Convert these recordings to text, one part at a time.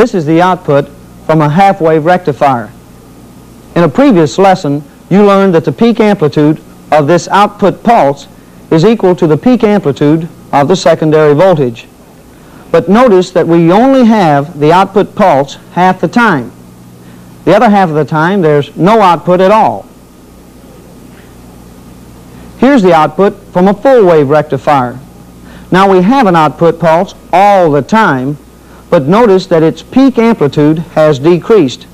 This is the output from a half-wave rectifier. In a previous lesson, you learned that the peak amplitude of this output pulse is equal to the peak amplitude of the secondary voltage. But notice that we only have the output pulse half the time. The other half of the time, there's no output at all. Here's the output from a full wave rectifier. Now we have an output pulse all the time, but notice that its peak amplitude has decreased.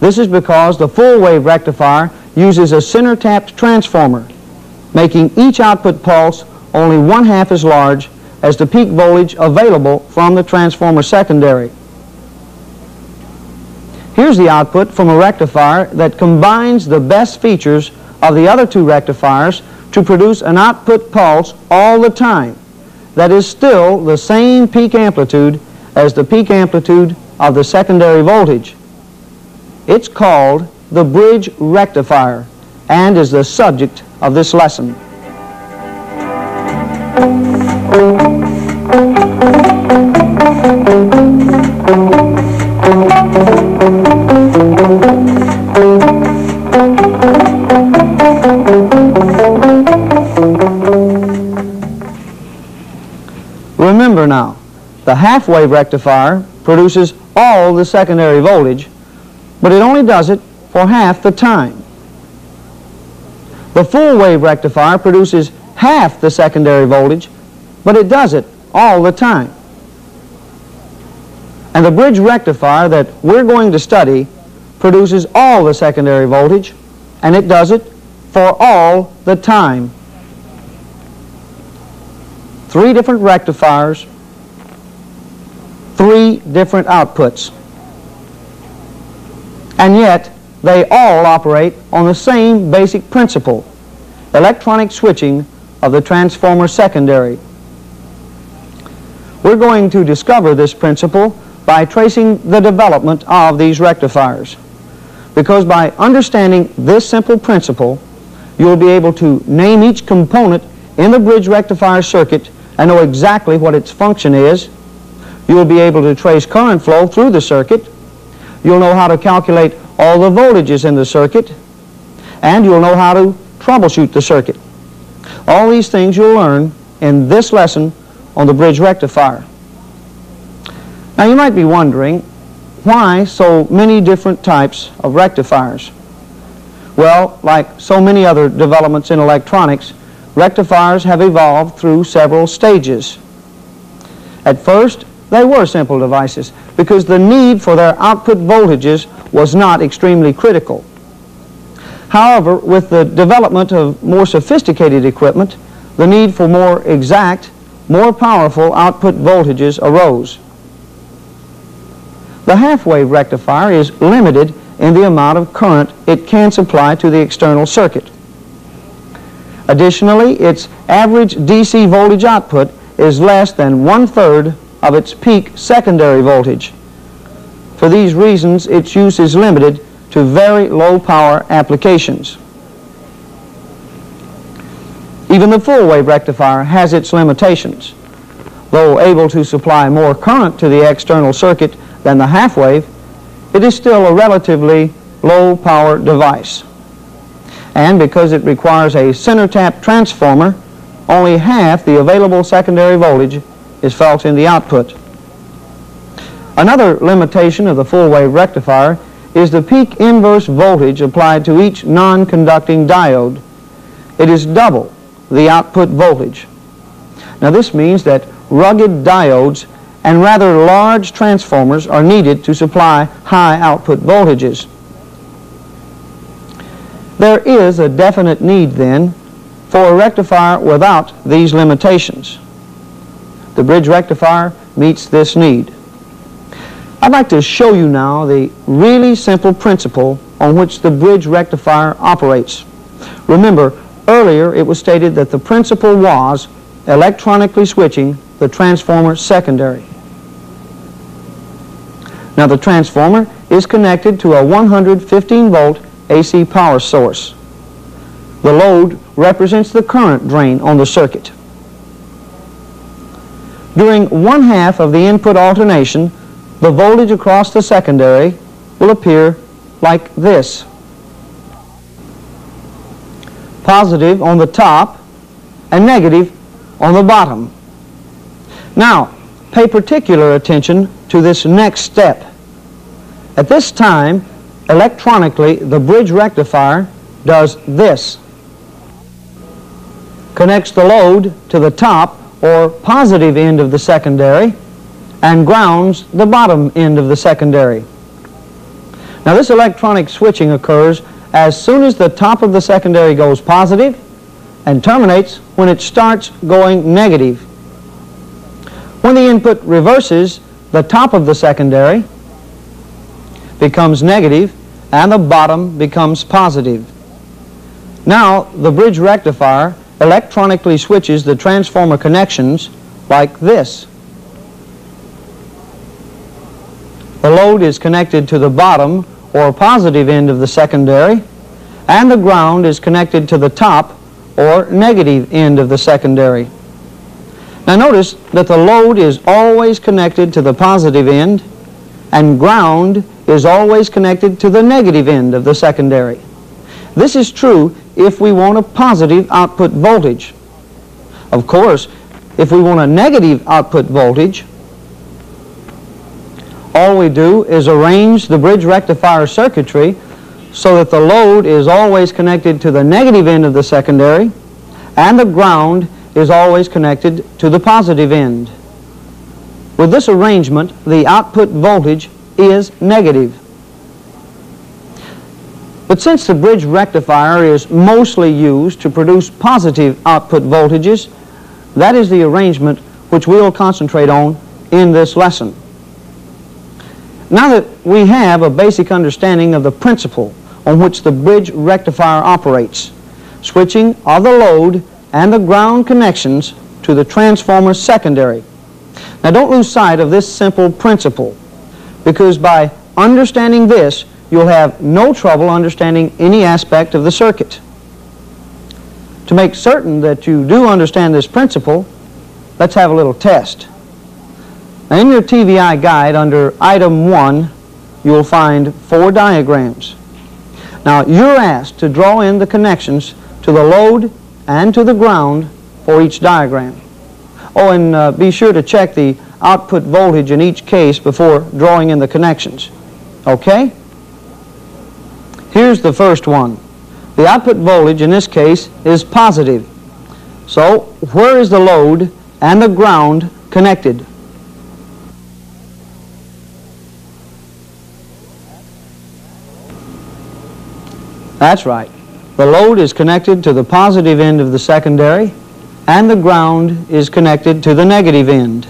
This is because the full wave rectifier uses a center tapped transformer, making each output pulse only one half as large as the peak voltage available from the transformer secondary. Here's the output from a rectifier that combines the best features of the other two rectifiers to produce an output pulse all the time that is still the same peak amplitude as the peak amplitude of the secondary voltage. It's called the bridge rectifier and is the subject of this lesson. Half-wave rectifier produces all the secondary voltage, but it only does it for half the time. The full-wave rectifier produces half the secondary voltage, but it does it all the time. And the bridge rectifier that we're going to study produces all the secondary voltage, and it does it for all the time. Three different rectifiers, different outputs. And yet, they all operate on the same basic principle, electronic switching of the transformer secondary. We're going to discover this principle by tracing the development of these rectifiers. Because by understanding this simple principle, you'll be able to name each component in the bridge rectifier circuit and know exactly what its function is. You'll be able to trace current flow through the circuit. You'll know how to calculate all the voltages in the circuit. And you'll know how to troubleshoot the circuit. All these things you'll learn in this lesson on the bridge rectifier. Now you might be wondering, why so many different types of rectifiers? Well, like so many other developments in electronics, rectifiers have evolved through several stages. At first, they were simple devices because the need for their output voltages was not extremely critical. However, with the development of more sophisticated equipment, the need for more exact, more powerful output voltages arose. The half-wave rectifier is limited in the amount of current it can supply to the external circuit. Additionally, its average DC voltage output is less than one-third of its peak secondary voltage. For these reasons, its use is limited to very low power applications. Even the full wave rectifier has its limitations. Though able to supply more current to the external circuit than the half wave, it is still a relatively low power device. And because it requires a center tap transformer, only half the available secondary voltage is felt in the output. Another limitation of the full wave rectifier is the peak inverse voltage applied to each non-conducting diode. It is double the output voltage. Now this means that rugged diodes and rather large transformers are needed to supply high output voltages. There is a definite need then for a rectifier without these limitations. The bridge rectifier meets this need. I'd like to show you now the really simple principle on which the bridge rectifier operates. Remember, earlier it was stated that the principle was electronically switching the transformer secondary. Now the transformer is connected to a 115 volt AC power source. The load represents the current drain on the circuit. During one half of the input alternation, the voltage across the secondary will appear like this. Positive on the top and negative on the bottom. Now, pay particular attention to this next step. At this time, electronically, the bridge rectifier does this. Connects the load to the top or positive end of the secondary and grounds the bottom end of the secondary. Now this electronic switching occurs as soon as the top of the secondary goes positive and terminates when it starts going negative. When the input reverses, the top of the secondary becomes negative and the bottom becomes positive. Now the bridge rectifier electronically switches the transformer connections like this. The load is connected to the bottom or positive end of the secondary and the ground is connected to the top or negative end of the secondary. Now notice that the load is always connected to the positive end and ground is always connected to the negative end of the secondary. This is true if we want a positive output voltage. Of course, if we want a negative output voltage, all we do is arrange the bridge rectifier circuitry so that the load is always connected to the negative end of the secondary and the ground is always connected to the positive end. With this arrangement, the output voltage is negative. But since the bridge rectifier is mostly used to produce positive output voltages, that is the arrangement which we will concentrate on in this lesson. Now that we have a basic understanding of the principle on which the bridge rectifier operates, switching of the load and the ground connections to the transformer secondary. Now don't lose sight of this simple principle because by understanding this, you'll have no trouble understanding any aspect of the circuit. To make certain that you do understand this principle, let's have a little test. Now in your TVI guide under item 1, you'll find four diagrams. Now you're asked to draw in the connections to the load and to the ground for each diagram. Oh, and uh, be sure to check the output voltage in each case before drawing in the connections. Okay? Here's the first one. The output voltage in this case is positive. So where is the load and the ground connected? That's right. The load is connected to the positive end of the secondary and the ground is connected to the negative end.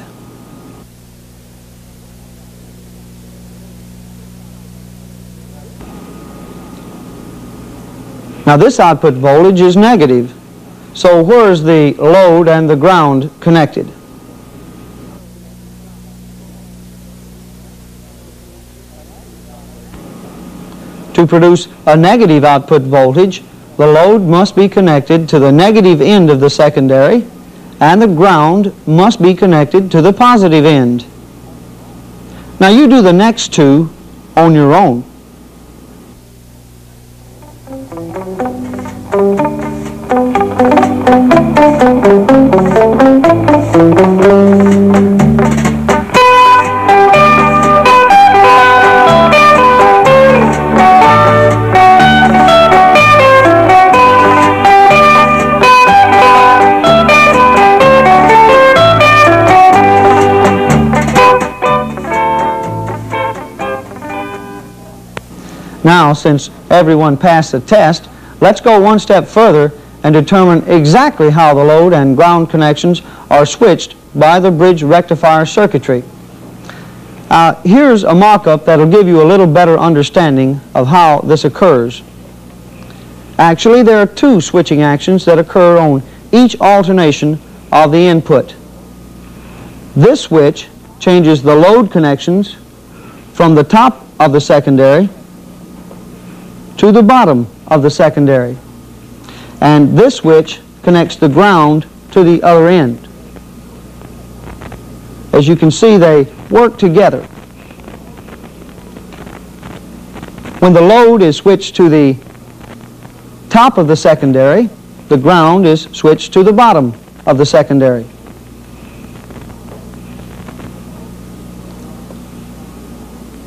Now this output voltage is negative. So where is the load and the ground connected? To produce a negative output voltage, the load must be connected to the negative end of the secondary and the ground must be connected to the positive end. Now you do the next two on your own. Now, since everyone passed the test, let's go one step further and determine exactly how the load and ground connections are switched by the bridge rectifier circuitry. Uh, here's a mock-up that will give you a little better understanding of how this occurs. Actually, there are two switching actions that occur on each alternation of the input. This switch changes the load connections from the top of the secondary to the bottom of the secondary. And this switch connects the ground to the other end. As you can see, they work together. When the load is switched to the top of the secondary, the ground is switched to the bottom of the secondary.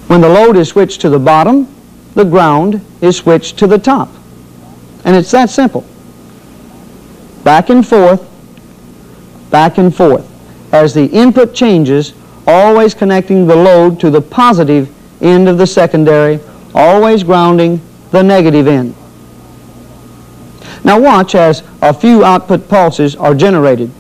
When the load is switched to the bottom, the ground is switched to the top. And it's that simple. Back and forth, back and forth. As the input changes, always connecting the load to the positive end of the secondary, always grounding the negative end. Now watch as a few output pulses are generated.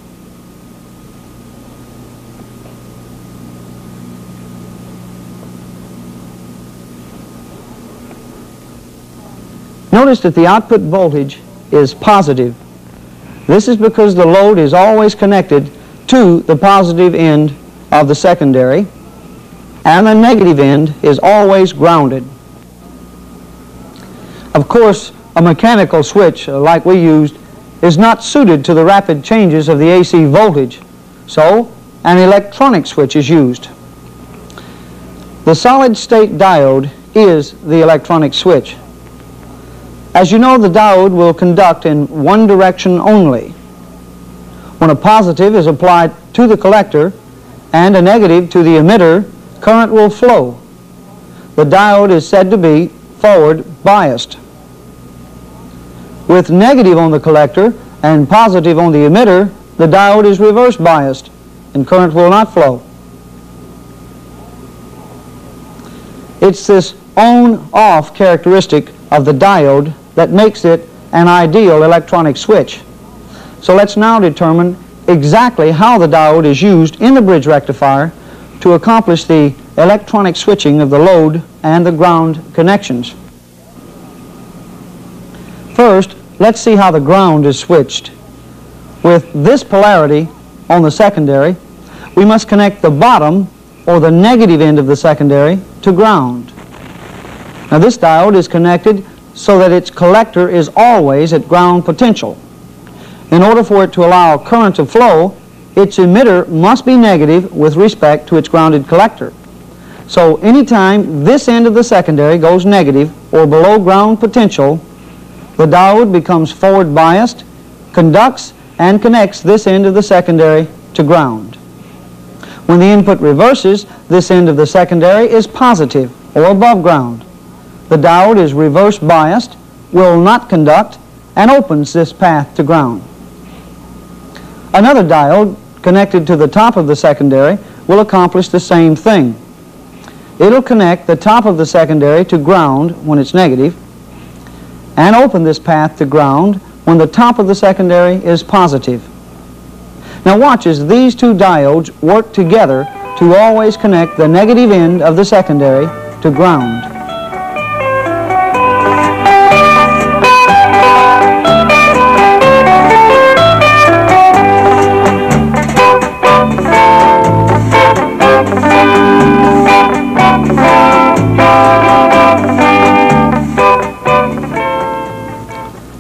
Notice that the output voltage is positive. This is because the load is always connected to the positive end of the secondary and the negative end is always grounded. Of course, a mechanical switch like we used is not suited to the rapid changes of the AC voltage, so an electronic switch is used. The solid state diode is the electronic switch. As you know, the diode will conduct in one direction only. When a positive is applied to the collector and a negative to the emitter, current will flow. The diode is said to be forward biased. With negative on the collector and positive on the emitter, the diode is reverse biased and current will not flow. It's this on-off characteristic of the diode that makes it an ideal electronic switch. So let's now determine exactly how the diode is used in the bridge rectifier to accomplish the electronic switching of the load and the ground connections. First, let's see how the ground is switched. With this polarity on the secondary, we must connect the bottom or the negative end of the secondary to ground. Now this diode is connected so that its collector is always at ground potential. In order for it to allow current to flow, its emitter must be negative with respect to its grounded collector. So anytime this end of the secondary goes negative or below ground potential, the diode becomes forward biased, conducts, and connects this end of the secondary to ground. When the input reverses, this end of the secondary is positive or above ground. The diode is reverse biased, will not conduct, and opens this path to ground. Another diode connected to the top of the secondary will accomplish the same thing. It'll connect the top of the secondary to ground when it's negative and open this path to ground when the top of the secondary is positive. Now watch as these two diodes work together to always connect the negative end of the secondary to ground.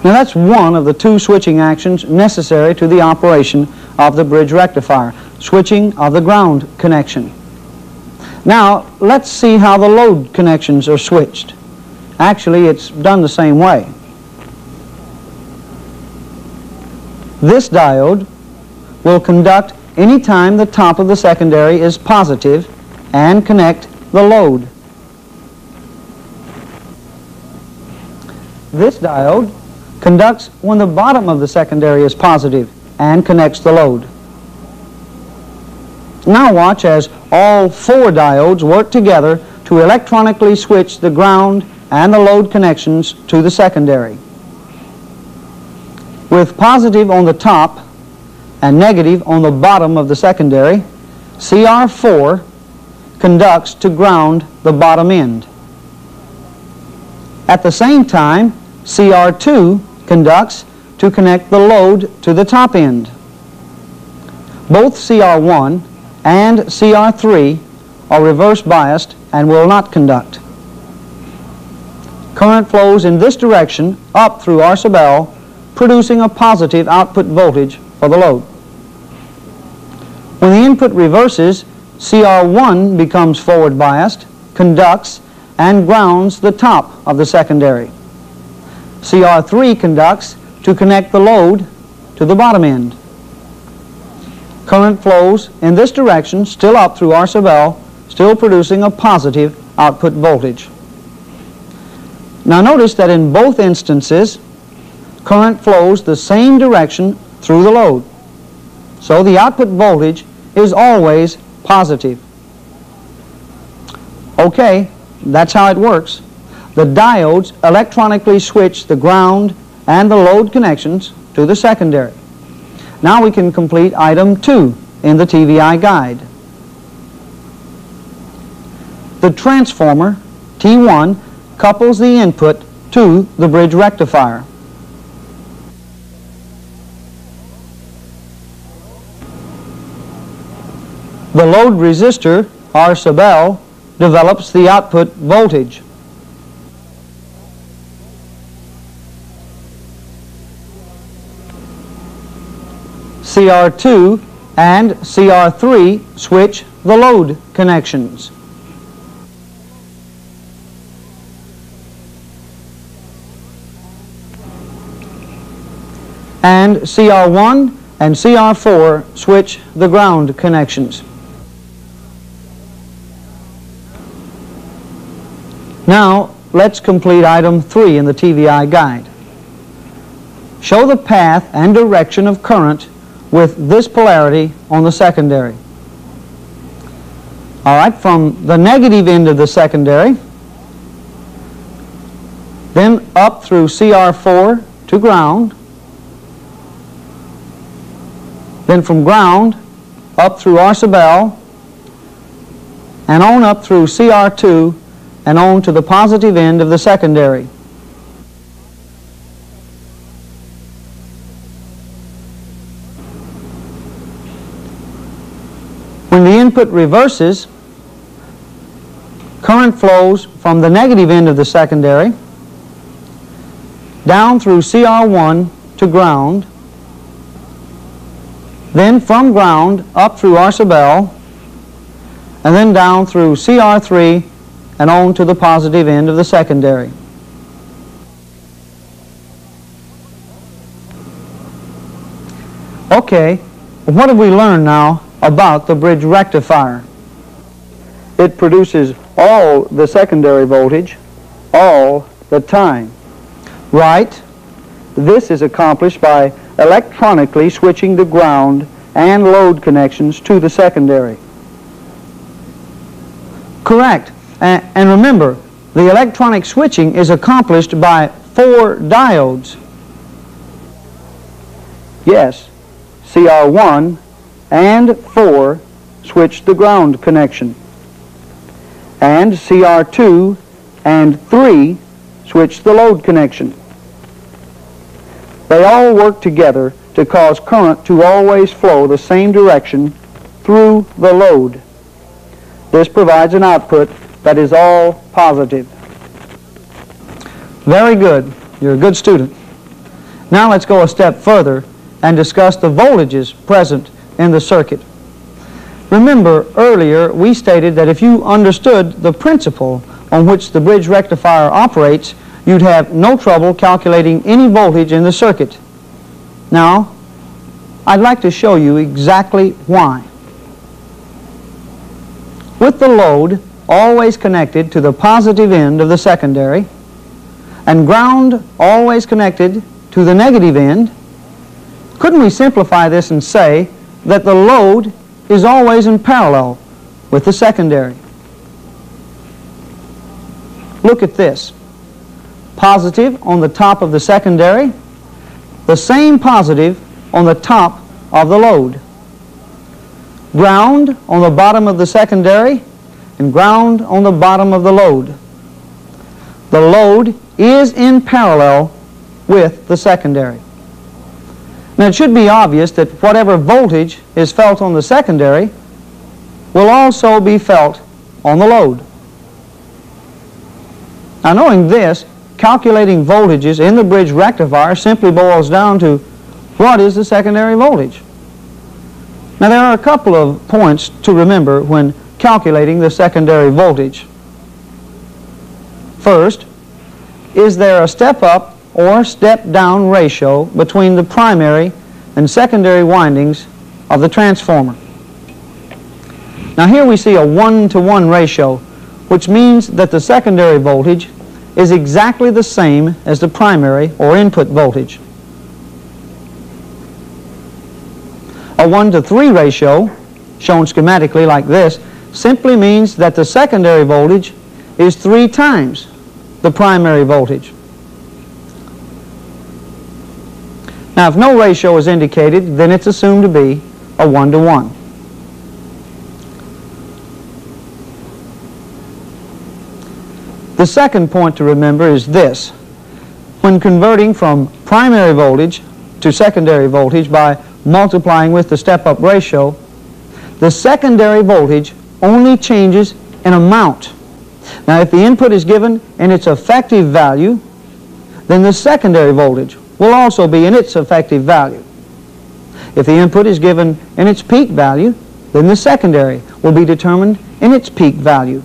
Now that's one of the two switching actions necessary to the operation of the bridge rectifier, switching of the ground connection. Now let's see how the load connections are switched. Actually it's done the same way. This diode will conduct any time the top of the secondary is positive and connect the load. This diode conducts when the bottom of the secondary is positive and connects the load. Now watch as all four diodes work together to electronically switch the ground and the load connections to the secondary. With positive on the top and negative on the bottom of the secondary, CR4 conducts to ground the bottom end. At the same time, CR2 conducts to connect the load to the top end. Both CR1 and CR3 are reverse biased and will not conduct. Current flows in this direction up through R sub L, producing a positive output voltage for the load. When the input reverses, CR1 becomes forward biased, conducts, and grounds the top of the secondary. CR3 conducts to connect the load to the bottom end. Current flows in this direction, still up through R sub L, still producing a positive output voltage. Now notice that in both instances, current flows the same direction through the load. So the output voltage is always positive. Okay, that's how it works. The diodes electronically switch the ground and the load connections to the secondary. Now we can complete item 2 in the TVI guide. The transformer, T1, couples the input to the bridge rectifier. The load resistor, R sub L, develops the output voltage. CR2 and CR3 switch the load connections. And CR1 and CR4 switch the ground connections. Now, let's complete item 3 in the TVI guide. Show the path and direction of current with this polarity on the secondary. All right, from the negative end of the secondary, then up through CR4 to ground, then from ground up through R sub L, and on up through CR2 and on to the positive end of the secondary. When the input reverses, current flows from the negative end of the secondary down through CR1 to ground, then from ground up through R sub L, and then down through CR3 and on to the positive end of the secondary. Okay, what have we learned now about the bridge rectifier? It produces all the secondary voltage all the time. Right? This is accomplished by electronically switching the ground and load connections to the secondary. Correct. And, remember, the electronic switching is accomplished by four diodes. Yes, CR1 and 4 switch the ground connection. And CR2 and 3 switch the load connection. They all work together to cause current to always flow the same direction through the load. This provides an output that is all positive. Very good. You're a good student. Now let's go a step further and discuss the voltages present in the circuit. Remember, earlier we stated that if you understood the principle on which the bridge rectifier operates, you'd have no trouble calculating any voltage in the circuit. Now, I'd like to show you exactly why. With the load always connected to the positive end of the secondary, and ground always connected to the negative end, couldn't we simplify this and say that the load is always in parallel with the secondary? Look at this. Positive on the top of the secondary, the same positive on the top of the load. Ground on the bottom of the secondary, and ground on the bottom of the load. The load is in parallel with the secondary. Now it should be obvious that whatever voltage is felt on the secondary will also be felt on the load. Now knowing this, calculating voltages in the bridge rectifier simply boils down to what is the secondary voltage. Now there are a couple of points to remember when calculating the secondary voltage. First, is there a step up or step down ratio between the primary and secondary windings of the transformer? Now here we see a one-to-one -one ratio, which means that the secondary voltage is exactly the same as the primary or input voltage. A 1 to 3 ratio, shown schematically like this, simply means that the secondary voltage is three times the primary voltage. Now, if no ratio is indicated, then it's assumed to be a one-to-one. -one. The second point to remember is this. When converting from primary voltage to secondary voltage by multiplying with the step-up ratio, the secondary voltage only changes in amount. Now, if the input is given in its effective value, then the secondary voltage will also be in its effective value. If the input is given in its peak value, then the secondary will be determined in its peak value.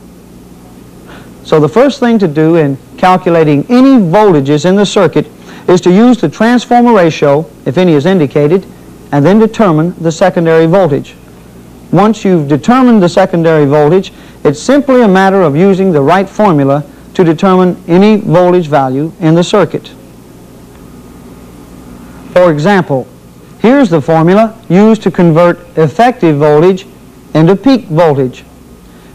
So the first thing to do in calculating any voltages in the circuit is to use the transformer ratio, if any is indicated, and then determine the secondary voltage. Once you've determined the secondary voltage, it's simply a matter of using the right formula to determine any voltage value in the circuit. For example, here's the formula used to convert effective voltage into peak voltage.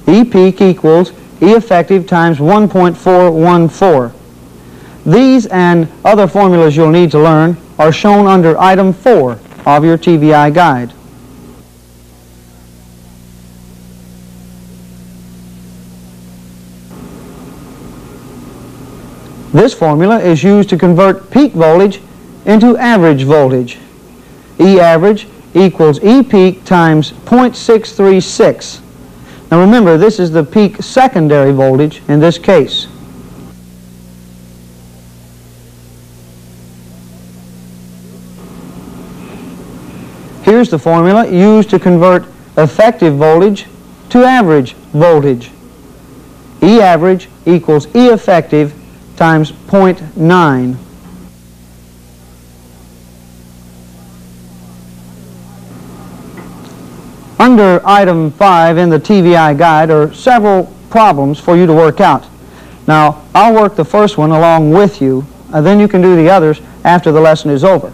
E peak equals E effective times 1.414. These and other formulas you'll need to learn are shown under item 4 of your TVI guide. This formula is used to convert peak voltage into average voltage. E average equals E peak times 0.636. Now remember, this is the peak secondary voltage in this case. Here's the formula used to convert effective voltage to average voltage. E average equals E effective times 0.9. Under item 5 in the TVI guide are several problems for you to work out. Now, I'll work the first one along with you, and then you can do the others after the lesson is over.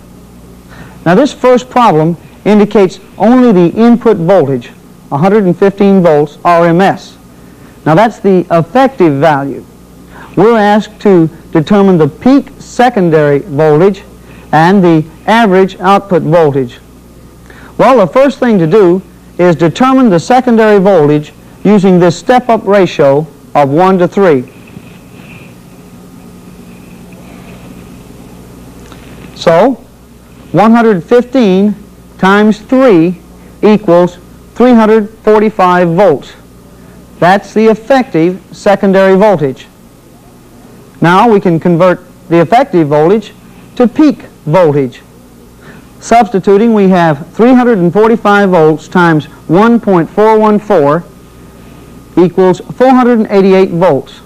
Now, this first problem indicates only the input voltage, 115 volts RMS. Now, that's the effective value we're asked to determine the peak secondary voltage and the average output voltage. Well, the first thing to do is determine the secondary voltage using this step-up ratio of 1 to 3. So, 115 times 3 equals 345 volts. That's the effective secondary voltage. Now we can convert the effective voltage to peak voltage. Substituting, we have 345 volts times 1.414 equals 488 volts.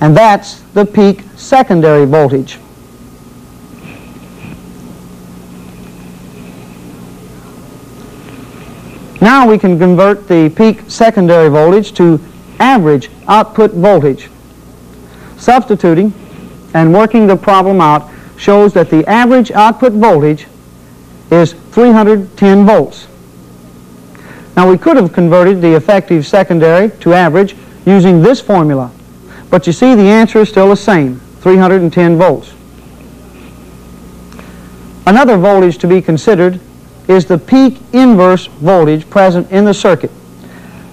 And that's the peak secondary voltage. Now we can convert the peak secondary voltage to average output voltage. Substituting and working the problem out shows that the average output voltage is 310 volts. Now we could have converted the effective secondary to average using this formula, but you see the answer is still the same, 310 volts. Another voltage to be considered is the peak inverse voltage present in the circuit.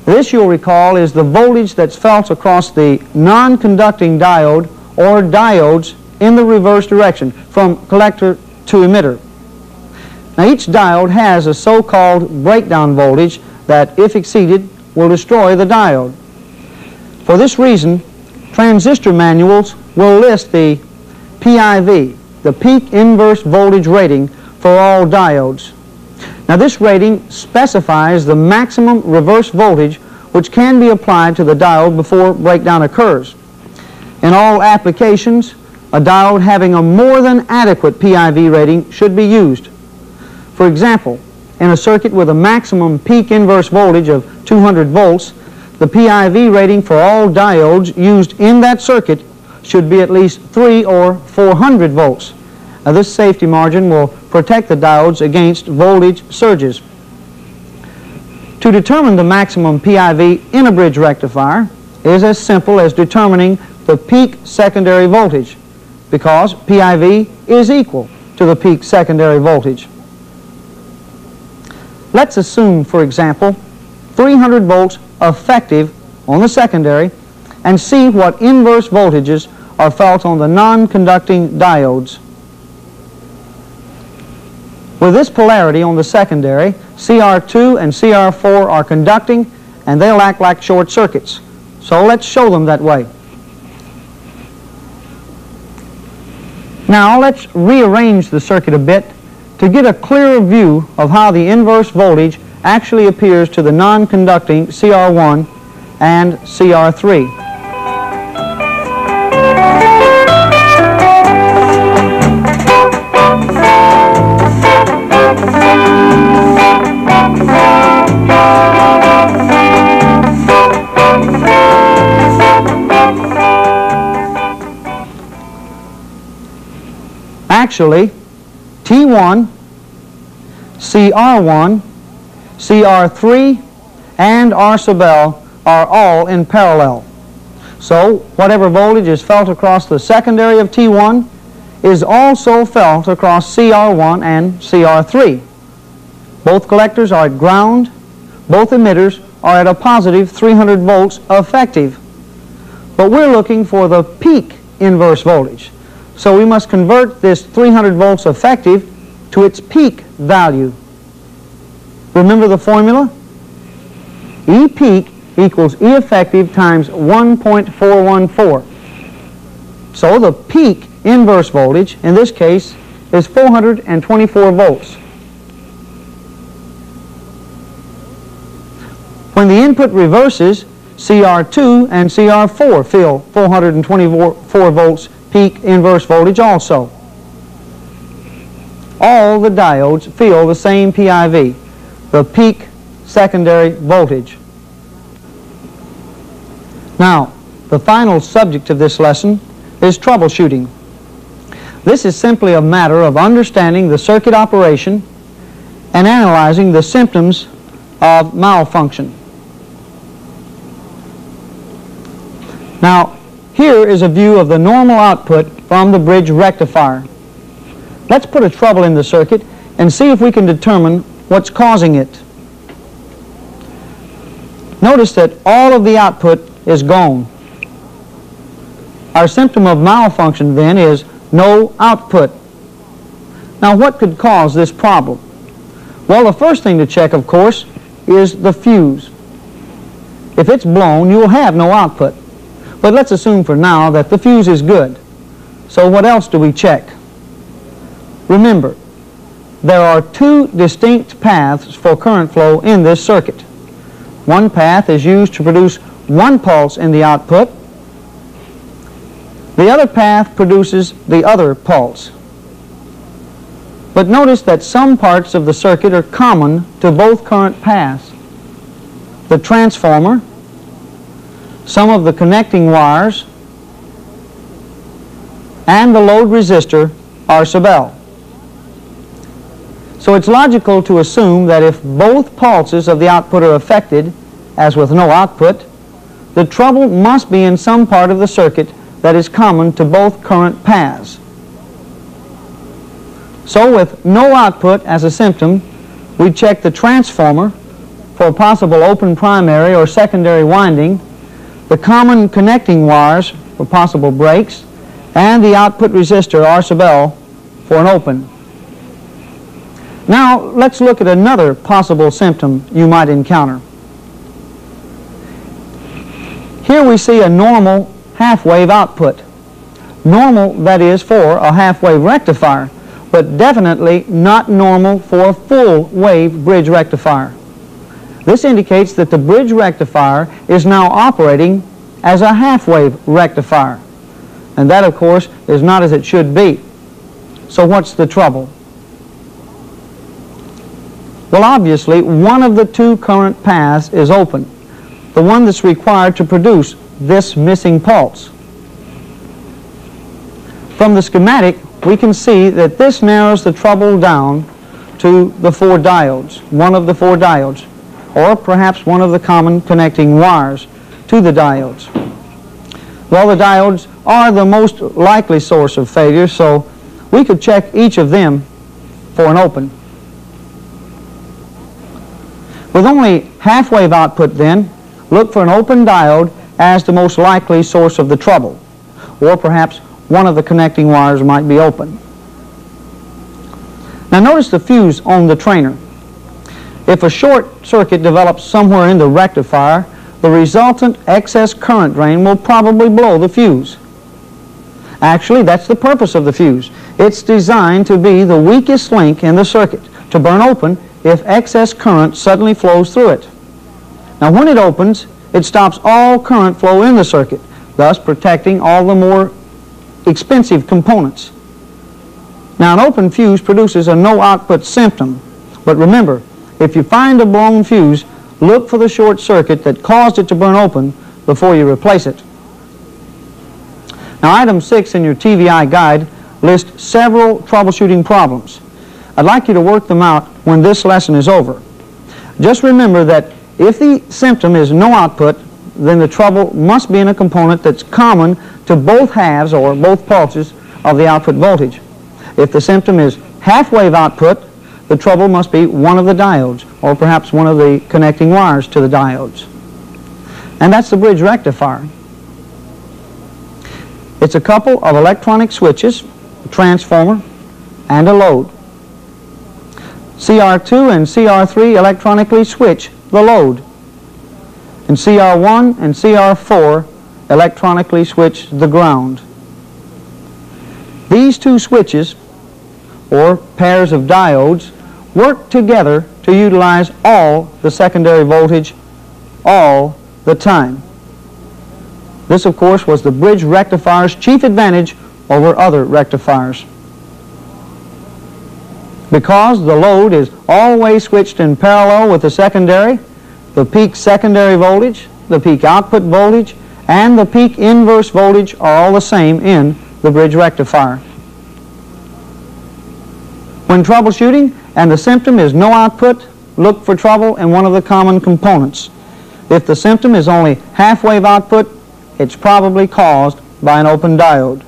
This, you'll recall, is the voltage that's felt across the non-conducting diode or diodes in the reverse direction from collector to emitter. Now each diode has a so-called breakdown voltage that, if exceeded, will destroy the diode. For this reason, transistor manuals will list the PIV, the peak inverse voltage rating for all diodes. Now this rating specifies the maximum reverse voltage which can be applied to the diode before breakdown occurs. In all applications, a diode having a more than adequate PIV rating should be used. For example, in a circuit with a maximum peak inverse voltage of 200 volts, the PIV rating for all diodes used in that circuit should be at least 3 or 400 volts. Now, this safety margin will protect the diodes against voltage surges. To determine the maximum PIV in a bridge rectifier is as simple as determining the peak secondary voltage because PIV is equal to the peak secondary voltage. Let's assume, for example, 300 volts effective on the secondary and see what inverse voltages are felt on the non-conducting diodes. With this polarity on the secondary, CR2 and CR4 are conducting and they'll act like short circuits. So let's show them that way. Now let's rearrange the circuit a bit to get a clearer view of how the inverse voltage actually appears to the non-conducting CR1 and CR3. Actually, T1, CR1, CR3, and R sub L are all in parallel. So whatever voltage is felt across the secondary of T1 is also felt across CR1 and CR3. Both collectors are at ground. Both emitters are at a positive 300 volts effective. But we're looking for the peak inverse voltage. So we must convert this 300 volts effective to its peak value. Remember the formula? E peak equals E effective times 1.414. So the peak inverse voltage, in this case, is 424 volts. When the input reverses, CR2 and CR4 fill 424 volts peak inverse voltage also. All the diodes feel the same PIV, the peak secondary voltage. Now, the final subject of this lesson is troubleshooting. This is simply a matter of understanding the circuit operation and analyzing the symptoms of malfunction. Now, here is a view of the normal output from the bridge rectifier. Let's put a trouble in the circuit and see if we can determine what's causing it. Notice that all of the output is gone. Our symptom of malfunction then is no output. Now what could cause this problem? Well, the first thing to check, of course, is the fuse. If it's blown, you will have no output. But let's assume for now that the fuse is good. So what else do we check? Remember, there are two distinct paths for current flow in this circuit. One path is used to produce one pulse in the output. The other path produces the other pulse. But notice that some parts of the circuit are common to both current paths. The transformer some of the connecting wires, and the load resistor R sub L. So it's logical to assume that if both pulses of the output are affected, as with no output, the trouble must be in some part of the circuit that is common to both current paths. So with no output as a symptom, we check the transformer for possible open primary or secondary winding the common connecting wires for possible breaks, and the output resistor R sub L for an open. Now let's look at another possible symptom you might encounter. Here we see a normal half-wave output. Normal, that is, for a half-wave rectifier, but definitely not normal for a full-wave bridge rectifier. This indicates that the bridge rectifier is now operating as a half-wave rectifier. And that, of course, is not as it should be. So what's the trouble? Well, obviously, one of the two current paths is open, the one that's required to produce this missing pulse. From the schematic, we can see that this narrows the trouble down to the four diodes, one of the four diodes, or perhaps one of the common connecting wires to the diodes. Well, the diodes are the most likely source of failure, so we could check each of them for an open. With only half-wave output then, look for an open diode as the most likely source of the trouble, or perhaps one of the connecting wires might be open. Now notice the fuse on the trainer. If a short circuit develops somewhere in the rectifier, the resultant excess current drain will probably blow the fuse. Actually, that's the purpose of the fuse. It's designed to be the weakest link in the circuit, to burn open if excess current suddenly flows through it. Now when it opens, it stops all current flow in the circuit, thus protecting all the more expensive components. Now an open fuse produces a no output symptom, but remember, if you find a blown fuse, look for the short circuit that caused it to burn open before you replace it. Now item 6 in your TVI guide lists several troubleshooting problems. I'd like you to work them out when this lesson is over. Just remember that if the symptom is no output, then the trouble must be in a component that's common to both halves or both pulses of the output voltage. If the symptom is half-wave output, the trouble must be one of the diodes or perhaps one of the connecting wires to the diodes. And that's the bridge rectifier. It's a couple of electronic switches, a transformer, and a load. CR2 and CR3 electronically switch the load. And CR1 and CR4 electronically switch the ground. These two switches, or pairs of diodes, work together to utilize all the secondary voltage all the time. This, of course, was the bridge rectifier's chief advantage over other rectifiers. Because the load is always switched in parallel with the secondary, the peak secondary voltage, the peak output voltage, and the peak inverse voltage are all the same in the bridge rectifier. When troubleshooting and the symptom is no output, look for trouble in one of the common components. If the symptom is only half-wave output, it's probably caused by an open diode.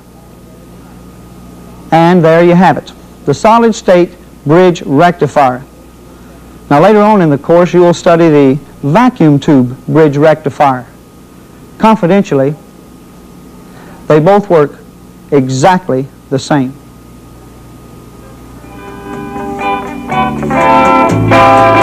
And there you have it, the solid state bridge rectifier. Now later on in the course you will study the vacuum tube bridge rectifier. Confidentially, they both work exactly the same. Bye.